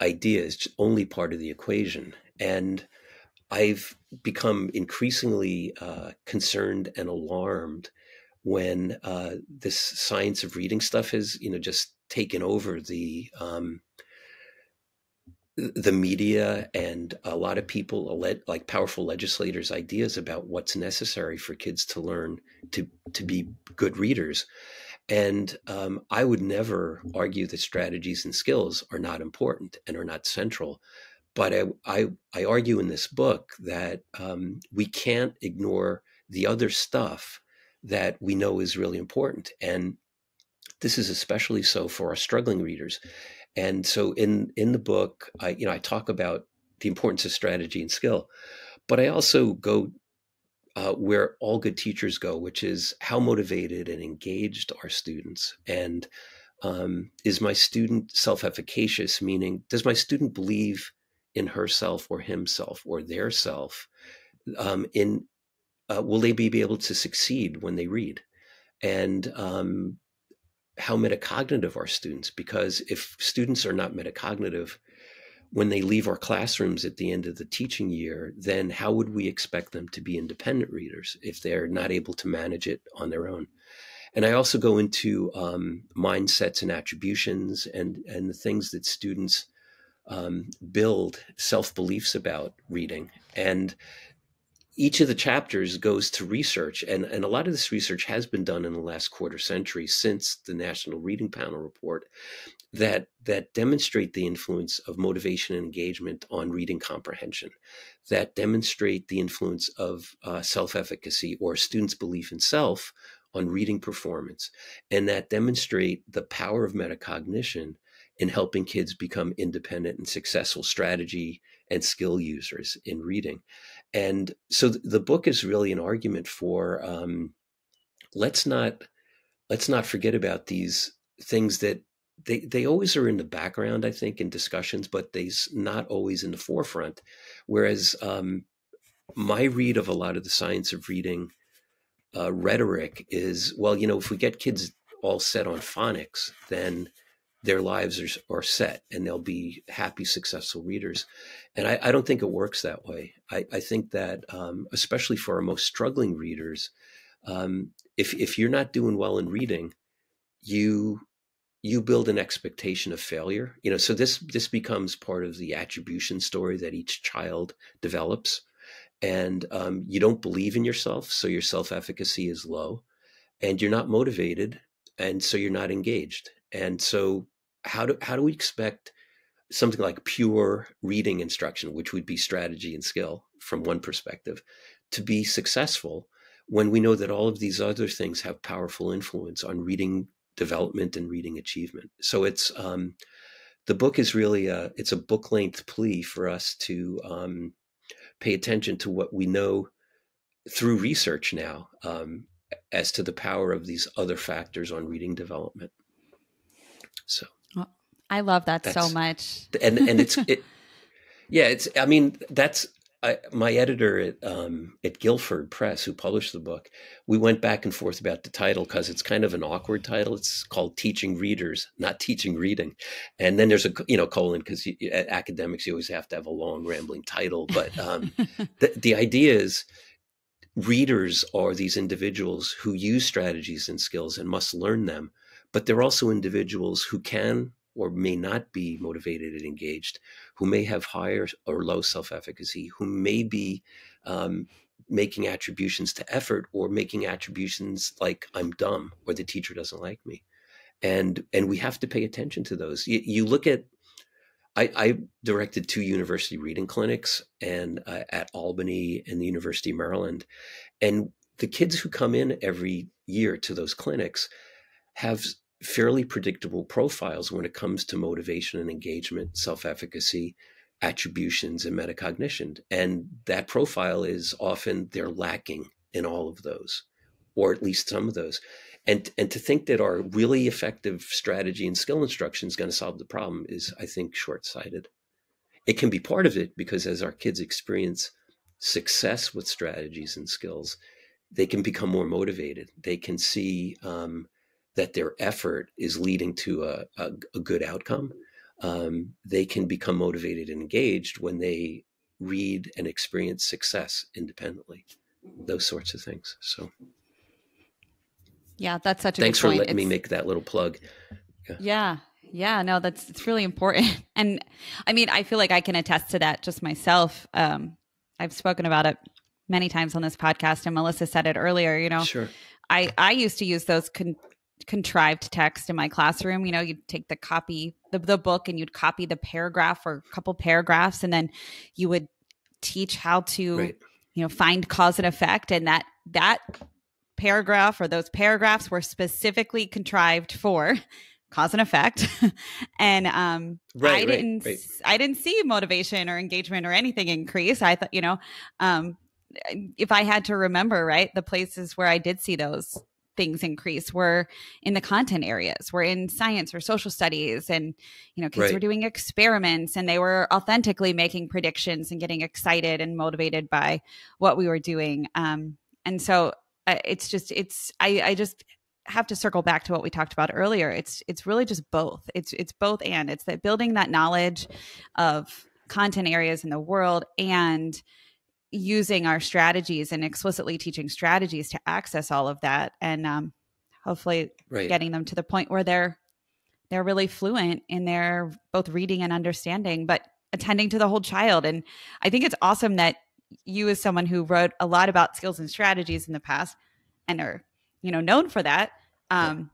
idea is only part of the equation, and I've become increasingly uh, concerned and alarmed when uh, this science of reading stuff has you know just taken over the um, the media and a lot of people like powerful legislators ideas about what's necessary for kids to learn to to be good readers. And um, i would never argue that strategies and skills are not important and are not central but i i, I argue in this book that um, we can't ignore the other stuff that we know is really important. And this is especially so for our struggling readers. And so in in the book, I you know I talk about the importance of strategy and skill, but I also go uh, where all good teachers go, which is how motivated and engaged are students, and um, is my student self-efficacious? Meaning, does my student believe in herself or himself or their self um, in uh, will they be able to succeed when they read? And um, how metacognitive are students? Because if students are not metacognitive when they leave our classrooms at the end of the teaching year, then how would we expect them to be independent readers if they're not able to manage it on their own? And I also go into um, mindsets and attributions and, and the things that students um, build self beliefs about reading. And each of the chapters goes to research, and, and a lot of this research has been done in the last quarter century since the National Reading Panel report that that demonstrate the influence of motivation and engagement on reading comprehension, that demonstrate the influence of uh, self-efficacy or students' belief in self on reading performance, and that demonstrate the power of metacognition in helping kids become independent and successful strategy and skill users in reading. And so the book is really an argument for um, let's not let's not forget about these things that they they always are in the background, I think, in discussions, but they's not always in the forefront. Whereas um, my read of a lot of the science of reading uh, rhetoric is, well, you know, if we get kids all set on phonics, then their lives are, are set and they'll be happy, successful readers. And I, I don't think it works that way. I, I think that, um, especially for our most struggling readers, um, if, if you're not doing well in reading, you you build an expectation of failure you know so this this becomes part of the attribution story that each child develops and um, you don't believe in yourself so your self-efficacy is low and you're not motivated and so you're not engaged and so how do how do we expect something like pure reading instruction, which would be strategy and skill from one perspective, to be successful when we know that all of these other things have powerful influence on reading development and reading achievement. So it's um, the book is really a it's a book length plea for us to um, pay attention to what we know through research now um, as to the power of these other factors on reading development. So. I love that that's, so much. and and it's it, yeah, it's I mean that's I, my editor at um, at Guilford Press, who published the book, we went back and forth about the title because it's kind of an awkward title. It's called "Teaching Readers," not "Teaching Reading," and then there's a you know colon because at academics you always have to have a long rambling title. But um, the the idea is readers are these individuals who use strategies and skills and must learn them, but they're also individuals who can or may not be motivated and engaged, who may have higher or low self efficacy, who may be um, making attributions to effort or making attributions like I'm dumb or the teacher doesn't like me. And, and we have to pay attention to those. You, you look at, I, I, directed two university reading clinics and uh, at Albany and the University of Maryland. And the kids who come in every year to those clinics have fairly predictable profiles when it comes to motivation and engagement, self efficacy, attributions, and metacognition. And that profile is often they're lacking in all of those, or at least some of those. And, and to think that our really effective strategy and skill instruction is going to solve the problem is, I think, short sighted. It can be part of it because as our kids experience success with strategies and skills, they can become more motivated. They can see um, that their effort is leading to a, a, a good outcome, um, they can become motivated and engaged when they read and experience success independently. Those sorts of things. So, yeah, that's such a thanks for letting it's, me make that little plug. Yeah. yeah. Yeah, no, that's it's really important. And I mean, I feel like I can attest to that just myself. Um, I've spoken about it many times on this podcast, and Melissa said it earlier. You know, sure. I I used to use those con- contrived text in my classroom. You know, you'd take the copy, the, the book, and you'd copy the paragraph or a couple paragraphs, and then you would teach how to, right. you know, find cause and effect. And that that paragraph or those paragraphs were specifically contrived for cause and effect. and um, right, I didn't, right, I didn't see motivation or engagement or anything increase. I thought, you know, um, if I had to remember, right, the places where I did see those things increase. Were in the content areas we're in science or social studies and you know kids right. were doing experiments and they were authentically making predictions and getting excited and motivated by what we were doing. Um, and so uh, it's just it's I, I just have to circle back to what we talked about earlier. It's it's really just both. It's it's both and. It's that building that knowledge of content areas in the world and using our strategies and explicitly teaching strategies to access all of that and um, hopefully right. getting them to the point where they're they're really fluent in their both reading and understanding but attending to the whole child and i think it's awesome that you as someone who wrote a lot about skills and strategies in the past and are you know known for that um,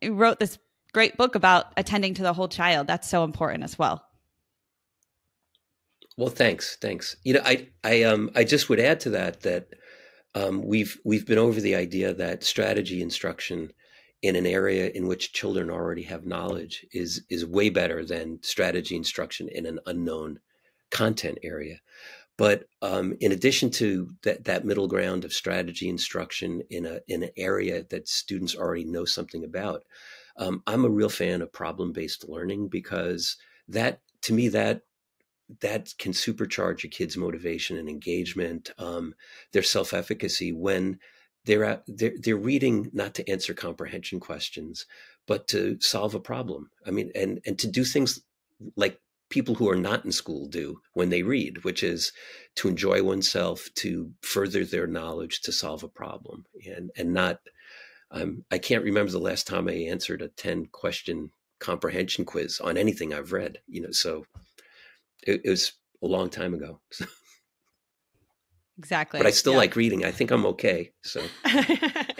yeah. wrote this great book about attending to the whole child that's so important as well well, thanks, thanks. You know, I I um I just would add to that that um, we've we've been over the idea that strategy instruction in an area in which children already have knowledge is is way better than strategy instruction in an unknown content area. But um, in addition to that, that middle ground of strategy instruction in a in an area that students already know something about, um, I'm a real fan of problem based learning because that to me that that can supercharge a kid's motivation and engagement, um, their self efficacy when they're, at, they're they're reading not to answer comprehension questions, but to solve a problem. I mean, and and to do things like people who are not in school do when they read, which is to enjoy oneself, to further their knowledge, to solve a problem, and and not. Um, I can't remember the last time I answered a ten question comprehension quiz on anything I've read. You know, so it, it was a long time ago. Exactly. But I still yeah. like reading. I think I'm okay. So I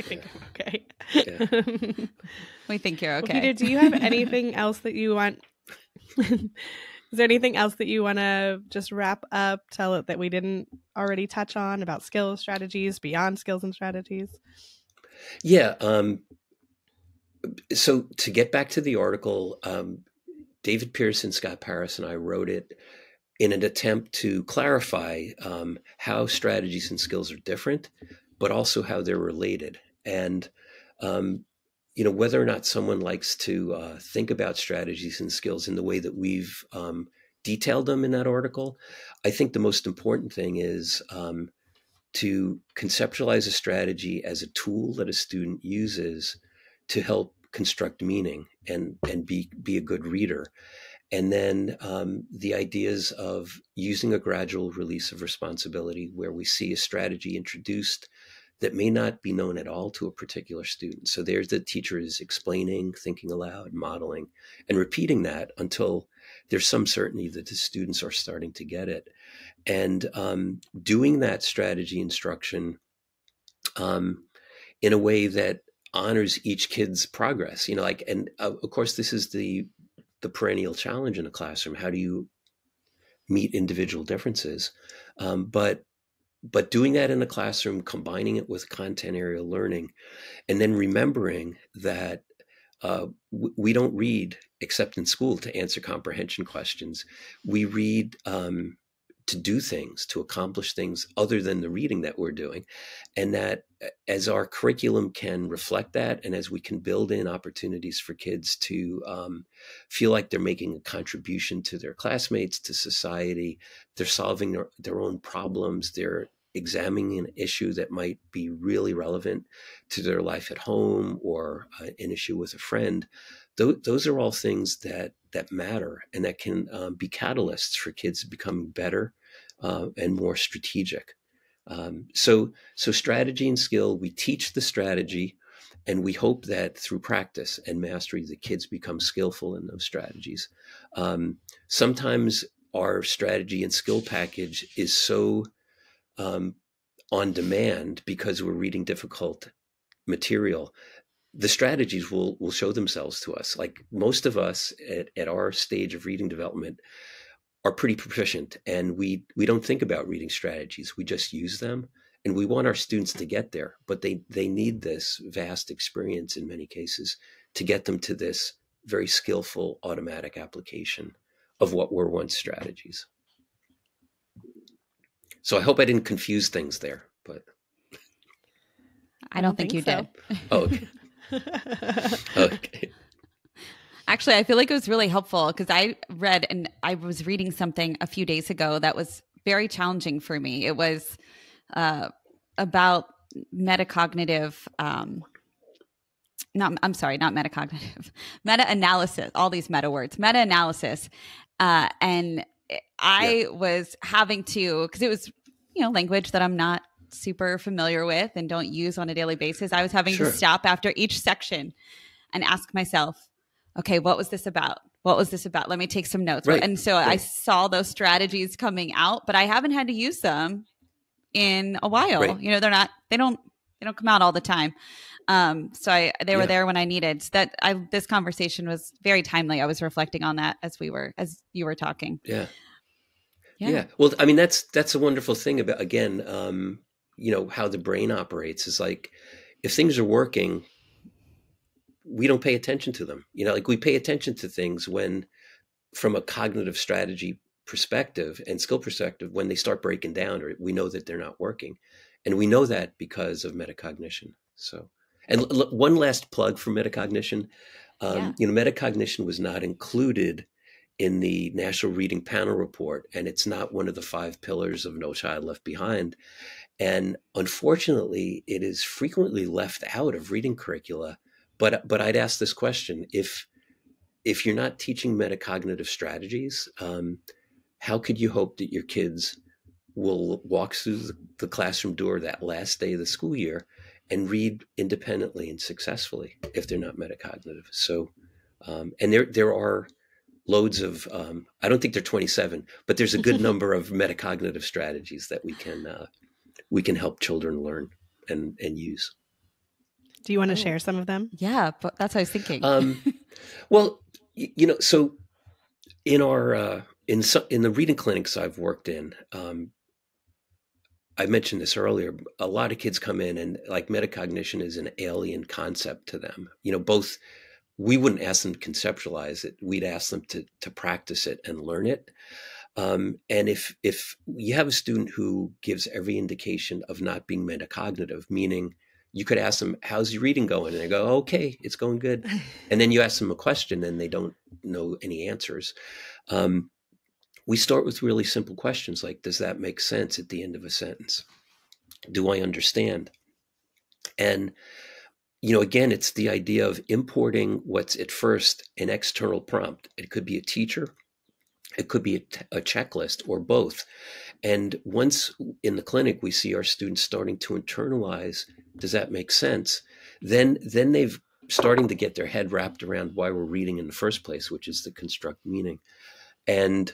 think I'm okay. Yeah. we think you're okay. Well, Peter, do you have anything else that you want? Is there anything else that you want to just wrap up? Tell it that we didn't already touch on about skills strategies beyond skills and strategies. Yeah. Um, so to get back to the article, um, David Pearson, Scott Paris, and I wrote it in an attempt to clarify um, how strategies and skills are different, but also how they're related. And, um, you know, whether or not someone likes to uh, think about strategies and skills in the way that we've um, detailed them in that article. I think the most important thing is um, to conceptualize a strategy as a tool that a student uses to help construct meaning and and be be a good reader. And then um, the ideas of using a gradual release of responsibility where we see a strategy introduced that may not be known at all to a particular student. So there's the teacher is explaining thinking aloud modeling and repeating that until there's some certainty that the students are starting to get it. And um, doing that strategy instruction um, in a way that honors each kid's progress you know like and uh, of course this is the the perennial challenge in a classroom. How do you meet individual differences? Um, but but doing that in a classroom combining it with content area learning and then remembering that uh, we don't read except in school to answer comprehension questions. We read um, to do things, to accomplish things other than the reading that we're doing. And that as our curriculum can reflect that, and as we can build in opportunities for kids to um, feel like they're making a contribution to their classmates, to society, they're solving their, their own problems, they're examining an issue that might be really relevant to their life at home or uh, an issue with a friend. Th- those are all things that that matter and that can um, be catalysts for kids becoming better uh, and more strategic. Um, so, so strategy and skill, we teach the strategy, and we hope that through practice and mastery, the kids become skillful in those strategies. Um, sometimes our strategy and skill package is so um, on demand because we're reading difficult material the strategies will will show themselves to us like most of us at, at our stage of reading development are pretty proficient and we we don't think about reading strategies. We just use them and we want our students to get there but they they need this vast experience in many cases to get them to this very skillful automatic application of what were once strategies. So i hope i didn't confuse things there but i don't, I don't think, think, you so. did oh, okay. Okay Actually, I feel like it was really helpful because I read and I was reading something a few days ago that was very challenging for me. It was uh, about metacognitive. Um, not, I'm sorry, not metacognitive, meta analysis. All these meta words, meta analysis, uh, and I yeah. was having to because it was you know language that I'm not super familiar with and don't use on a daily basis. I was having sure. to stop after each section and ask myself, okay, what was this about? What was this about? Let me take some notes. Right. And so right. I saw those strategies coming out, but I haven't had to use them in a while. Right. You know, they're not, they don't, they don't come out all the time. Um, so I, they were yeah. there when I needed so that. I, this conversation was very timely. I was reflecting on that as we were, as you were talking. Yeah. Yeah. yeah. Well, I mean, that's, that's a wonderful thing about, again, um, you know, how the brain operates is like, if things are working, we don't pay attention to them. You know, like we pay attention to things when, from a cognitive strategy perspective and skill perspective, when they start breaking down, or we know that they're not working, and we know that because of metacognition. So, and l- one last plug for metacognition. Um, yeah. You know, metacognition was not included in the National Reading Panel report, and it's not one of the five pillars of No Child Left Behind. And unfortunately, it is frequently left out of reading curricula but but I'd ask this question: if if you're not teaching metacognitive strategies, um, how could you hope that your kids will walk through the, classroom door that last day of the school year and read independently and successfully if they're not metacognitive? So, um, and there there are loads of um, I don't think they're 27, but there's a good number of metacognitive strategies that we can uh, we can help children learn and and use. Do you want to oh. share some of them? Yeah, but that's what I was thinking. um, well, you know, so in our uh, in some, in the reading clinics I've worked in, um, I mentioned this earlier. A lot of kids come in and like metacognition is an alien concept to them. You know, both we wouldn't ask them to conceptualize it; we'd ask them to to practice it and learn it. Um, and if if you have a student who gives every indication of not being metacognitive, meaning you could ask them, "How's your reading going?" and they go, "Okay, it's going good." And then you ask them a question, and they don't know any answers. Um, we start with really simple questions like Does that make sense at the end of a sentence? Do I understand? And, you know, again, it's the idea of importing what's at first an external prompt. It could be a teacher, it could be a, checklist, or both. And once in the clinic we see our students starting to internalize, does that make sense? Then, then they've starting to get their head wrapped around why we're reading in the first place, which is to construct meaning. And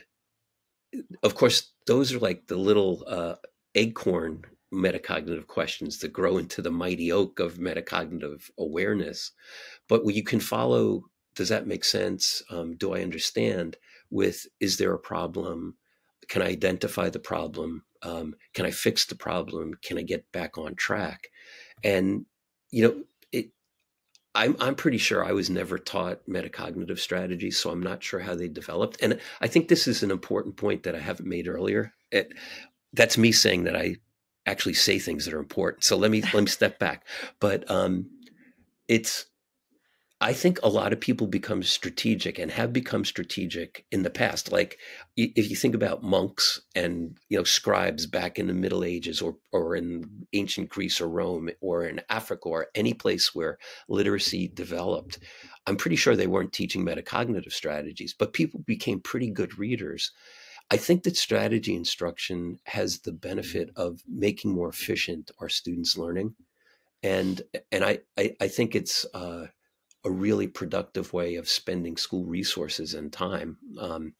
of course, those are like the little uh, acorn metacognitive questions that grow into the mighty oak of metacognitive awareness. But you can follow does that make sense? Um, do I understand? With is there a problem? Can I identify the problem? Um, can I fix the problem? Can I get back on track? And you know, I'm I'm pretty sure I was never taught metacognitive strategies, so I'm not sure how they developed. And I think this is an important point that I haven't made earlier. It, that's me saying that I actually say things that are important. So let me let me step back. But um, it's I think a lot of people become strategic and have become strategic in the past. Like if you think about monks and you know scribes back in the Middle Ages, or or in ancient Greece or Rome, or in Africa, or any place where literacy developed, I'm pretty sure they weren't teaching metacognitive strategies, but people became pretty good readers. I think that strategy instruction has the benefit of making more efficient our students' learning, and and I I, I think it's. Uh, a really productive way of spending school resources and time um,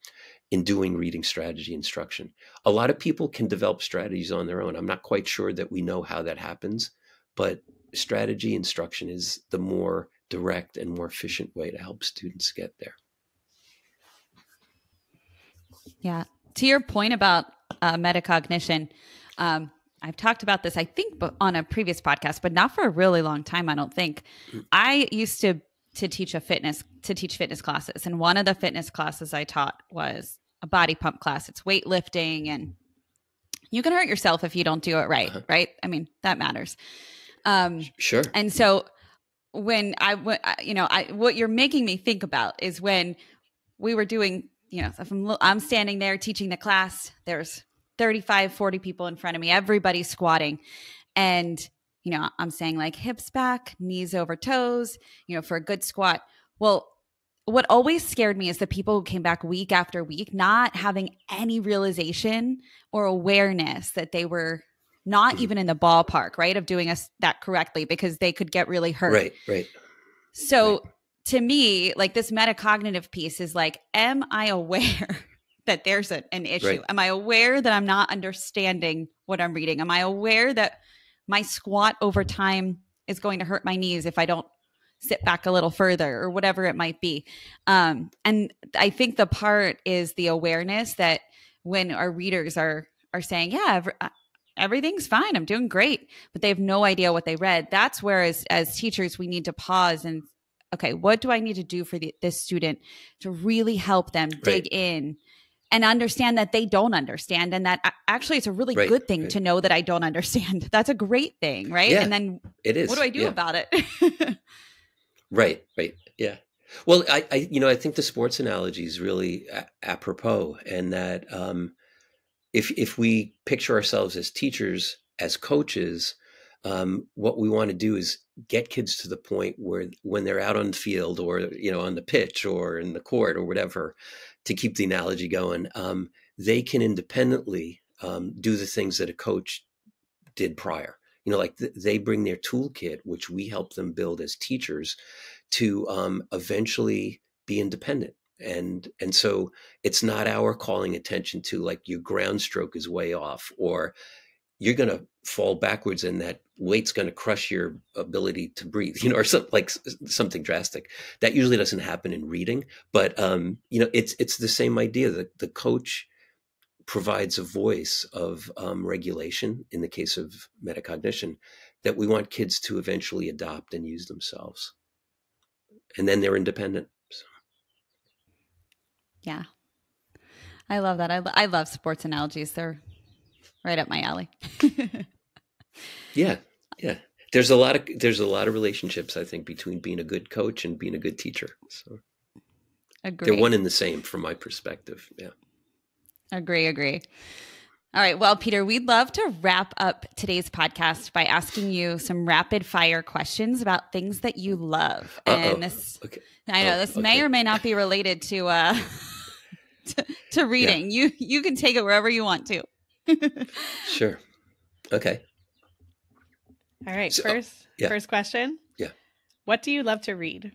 in doing reading strategy instruction. A lot of people can develop strategies on their own. I'm not quite sure that we know how that happens, but strategy instruction is the more direct and more efficient way to help students get there. Yeah. To your point about uh, metacognition, um, I've talked about this, I think, on a previous podcast, but not for a really long time, I don't think. Mm. I used to to teach a fitness to teach fitness classes. And one of the fitness classes i taught was a body pump class. It's weightlifting and you can hurt yourself if you don't do it right uh-huh. right? I mean that matters. Um sure. and so when i you know i what you're making me think about is when we were doing you know if I'm, I'm standing there teaching the class there's 35 40 people in front of me everybody's squatting. And you know, I'm saying like hips back, knees over toes, you know, for a good squat. Well, what always scared me is the people who came back week after week not having any realization or awareness that they were not mm-hmm. even in the ballpark, right, of doing us that correctly because they could get really hurt. Right, right. So right. to me, like this metacognitive piece is like, am I aware that there's a, an issue? Right. Am I aware that I'm not understanding what I'm reading? Am I aware that my squat over time is going to hurt my knees if I don't sit back a little further or whatever it might be. Um, and I think the part is the awareness that when our readers are are saying, "Yeah, uh, everything's fine, I'm doing great," but they have no idea what they read. That's where, as as teachers, we need to pause and okay, what do I need to do for the, this student to really help them dig in and understand that they don't understand and that actually it's a really right, good thing right. to know that I don't understand. That's a great thing, right? Yeah, and then it is. What do I do yeah. about it? right, right. Yeah. Well, I, I, you know, I think the sports analogy is really a- apropos, and that um, if if we picture ourselves as teachers, as coaches, um, what we want to do is get kids to the point where when they're out on the field or you know on the pitch or in the court or whatever to keep the analogy going, um, they can independently um, do the things that a coach did prior. You know, like th- they bring their toolkit, which we help them build as teachers, to um, eventually be independent. And and so it's not our calling attention to like your ground stroke is way off, or you're going to fall backwards and that weight's going to crush your ability to breathe you know or something like something drastic. That usually doesn't happen in reading but um, you know it's it's the same idea. That the coach provides a voice of um, regulation in the case of metacognition that we want kids to eventually adopt and use themselves. And then they're independent so. yeah. I love that. I, I love sports analogies. They're right up my alley. yeah, yeah. There's a lot of there's a lot of relationships I think between being a good coach and being a good teacher. So Agreed. they're one and the same from my perspective. Yeah. Agree, agree. All right. Well, Peter, we'd love to wrap up today's podcast by asking you some rapid fire questions about things that you love. Uh-oh. And this, Okay. I know Oh, this may or may not be related to uh to, to reading. You you can take it wherever you want to. Sure. Okay. All right, So- first yeah. first question. Yeah. What do you love to read?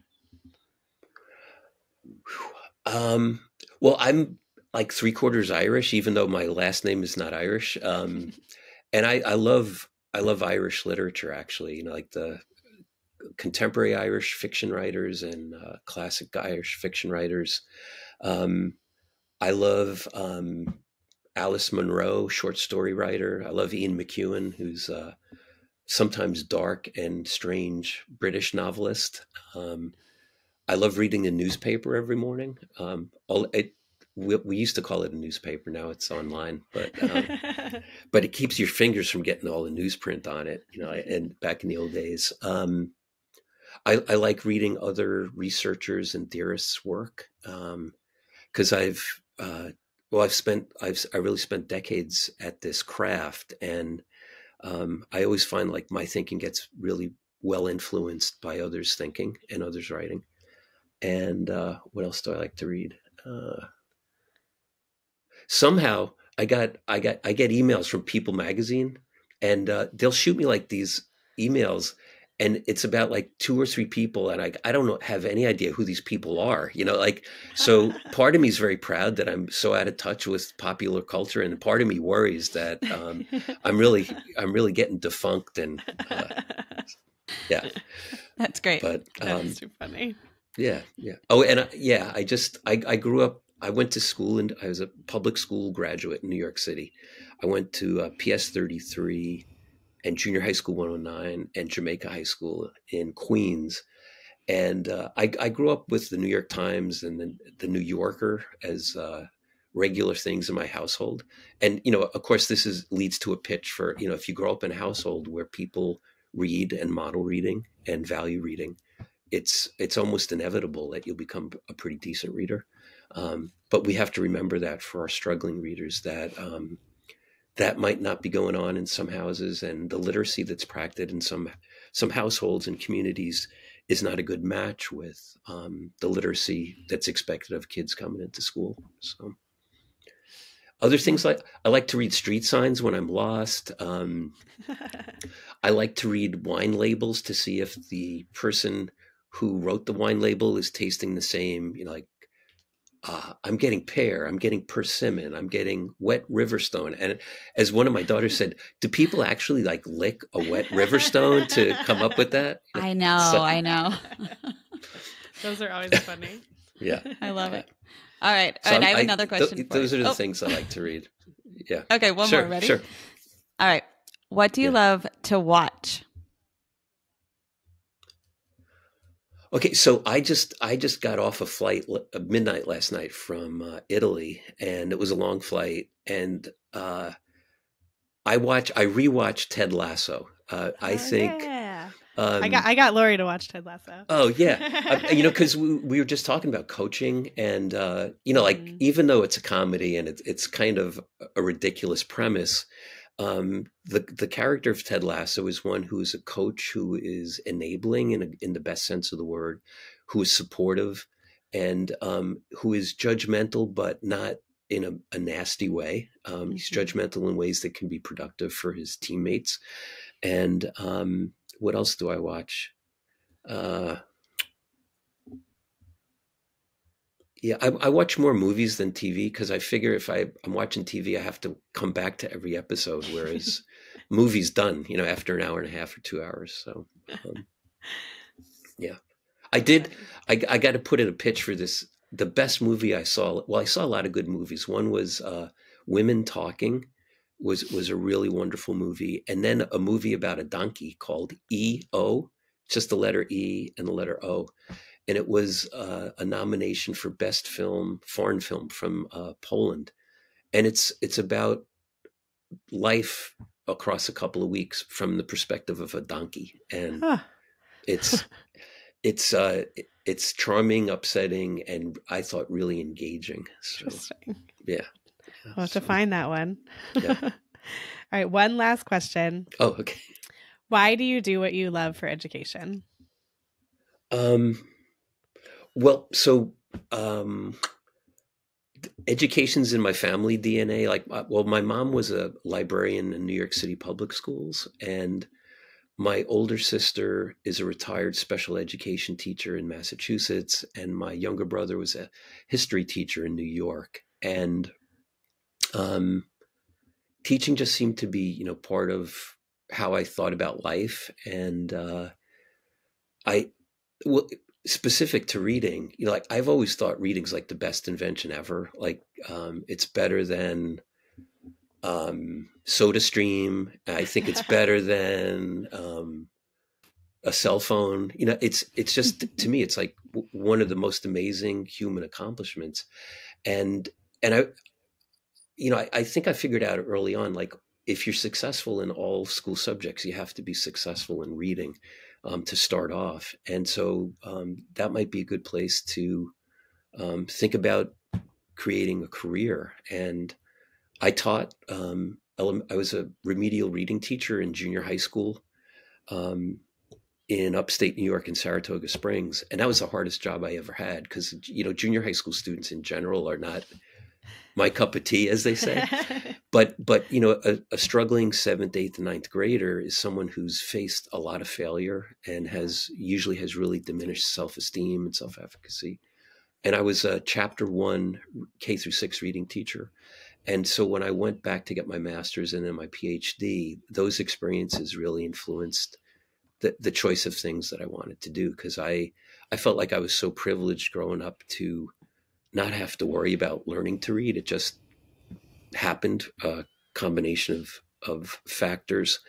Um, well, I'm like three quarters Irish, even though my last name is not Irish. Um, and I, I love I love Irish literature. Actually, you know, like the contemporary Irish fiction writers and uh, classic Irish fiction writers. Um, I love um, Alice Munro, short story writer. I love Ian McEwan, who's uh, sometimes dark and strange British novelist. Um, I love reading the newspaper every morning. Um, all, it, we, we used to call it a newspaper. Now it's online, but um, but it keeps your fingers from getting all the newsprint on it. You know, and back in the old days, um, I, I like reading other researchers and theorists' work because I've uh, well, I've spent I've I really spent decades at this craft, and um, I always find like my thinking gets really well influenced by others' thinking and others' writing. And uh, what else do I like to read? Uh, somehow I got I got I get emails from People Magazine, and uh, they'll shoot me like these emails, and it's about like two or three people, and I I don't know have any idea who these people are. You know, like so part of me is very proud that I'm so out of touch with popular culture, and part of me worries that um, I'm really I'm really getting defunct and uh, yeah. That's great. But um, That's too funny. yeah, yeah. Oh, and I, yeah, I just I, I grew up. I went to school and I was a public school graduate in New York City. I went to uh, PS thirty three and junior high school one hundred nine and Jamaica High School in Queens. And uh, I, I grew up with the New York Times and the, the New Yorker as uh, regular things in my household. And you know, of course, this is leads to a pitch for you know if you grow up in a household where people read and model reading and value reading it's it's almost inevitable that you'll become a pretty decent reader. Um, but we have to remember that for our struggling readers that um, that might not be going on in some houses, and the literacy that's practiced in some some households and communities is not a good match with um, the literacy that's expected of kids coming into school. So. Other things like I like to read street signs when I'm lost. Um, I like to read wine labels to see if the person who wrote the wine label is tasting the same. You know, like uh, I'm getting pear, I'm getting persimmon, I'm getting wet riverstone. And as one of my daughters said, do people actually like lick a wet riverstone to come up with that? I know, So- I know. Those are always funny. Yeah. I love it. All right. So All right. I'm- I have I- another th- question. for those you. are the Oh, things I like to read. Yeah. Okay, one sure, more. Ready? Sure. All right. What do you Yeah. love to watch? Okay, so I just I just got off a flight uh, midnight last night from uh, Italy, and it was a long flight. And uh, I watch I rewatched Ted Lasso. Uh, I Oh, think yeah. um, I got I got Lori to watch Ted Lasso. Oh yeah, uh, you know, because we, we were just talking about coaching, and uh, you know, like Mhm. even though it's a comedy and it's it's kind of a ridiculous premise, um, the the character of Ted Lasso is one who is a coach who is enabling in a, in the best sense of the word, who is supportive, and um, who is judgmental, but not in a, a nasty way. Um, He's Mhm. judgmental in ways that can be productive for his teammates, and um, what else do I watch? Uh, yeah, I, I watch more movies than TV because I figure if I, I'm watching TV, I have to come back to every episode, whereas movies done, you know, after an hour and a half or two hours. So, um, yeah, I did. I, I got to put in a pitch for this. The best movie I saw. Well, I saw a lot of good movies. One was uh, Women Talking. Was was a really wonderful movie, and then a movie about a donkey called E O, just the letter E and the letter O, and it was uh, a nomination for best film, foreign film from uh, Poland, and it's it's about life across a couple of weeks from the perspective of a donkey, and Huh. it's it's uh it's charming upsetting and i thought really engaging so Interesting. yeah We'll have so, to find that one. Yeah. All right, one last question. Oh, okay. Why do you do what you love for education? Um, well, so um, education's in my family DNA. Like, uh, well, my mom was a librarian in New York City public schools, and my older sister is a retired special education teacher in Massachusetts, and my younger brother was a history teacher in New York. And um, teaching just seemed to be, you know, part of how I thought about life. And uh, I, well, specific to reading, you know, like I've always thought reading's like the best invention ever. Like um, it's better than um, Soda Stream. I think it's better than um, a cell phone. You know, it's it's just to me, it's like one of the most amazing human accomplishments, and and I, you know, I, I think I figured out early on, like if you're successful in all school subjects, you have to be successful in reading um, to start off, and so um, that might be a good place to um, think about creating a career and I taught. Um, I was a remedial reading teacher in junior high school um, in upstate New York in Saratoga Springs, and that was the hardest job I ever had because you know junior high school students in general are not my cup of tea, as they say. but but you know, a, a, struggling seventh, eighth, and ninth grader is someone who's faced a lot of failure and has usually has really diminished self esteem and self efficacy. And I was a chapter one K through six reading teacher, and so when I went back to get my master's and then my PhD, those experiences really influenced the, the choice of things that I wanted to do because I I felt like I was so privileged growing up to not have to worry about learning to read. It just happened, a combination of of factors.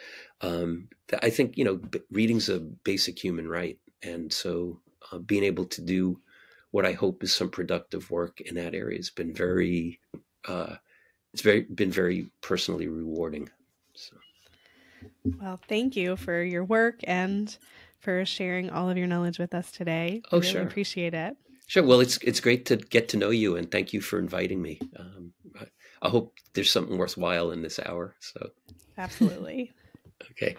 Um, I think you know reading's a basic human right, and so uh, being able to do what I hope is some productive work in that area has been very uh, it's very been very personally rewarding. So. Well, thank you for your work and for sharing all of your knowledge with us today. Oh, really sure. Appreciate it. Sure. Well, it's it's great to get to know you, and thank you for inviting me. Um, I, I hope there's something worthwhile in this hour. So. Absolutely. okay.